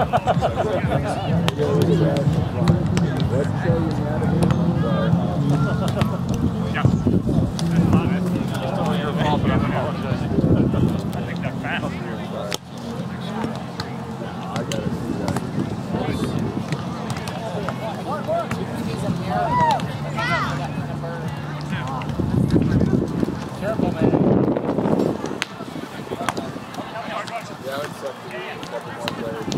Thank you.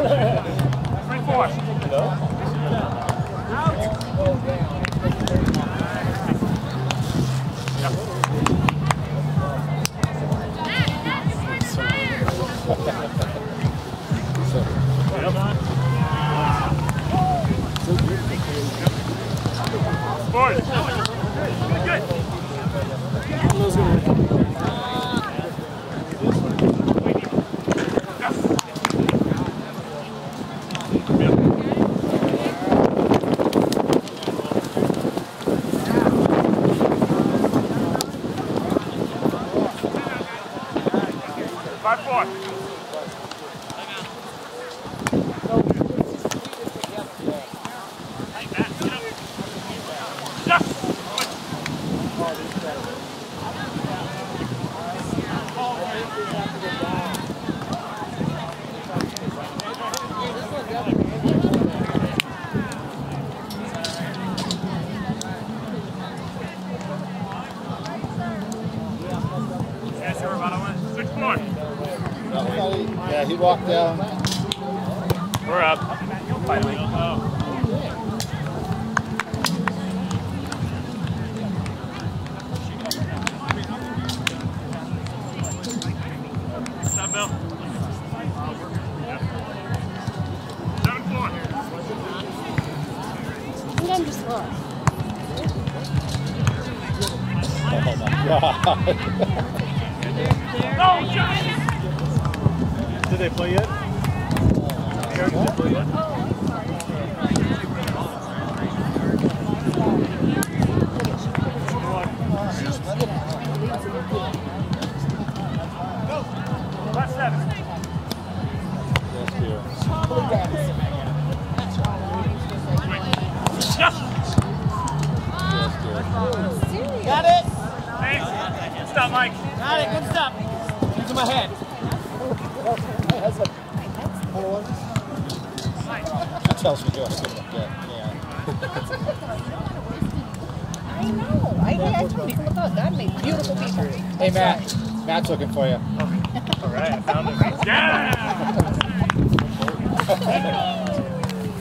Three four. Out. Yep. Five four. Yeah, he walked down. We're up. Finally. Oh. What's up, Bill? They play yet? Did they play yet? Last seven. Got it. Thanks. Good stuff, Mike. Got it. Good stuff. Into my head. Tells me doing a good one. Yeah, I know. I, I told you, look out, God made beautiful people. yeah. Hey, Matt. Matt's looking for you. All right, I found him. Yeah!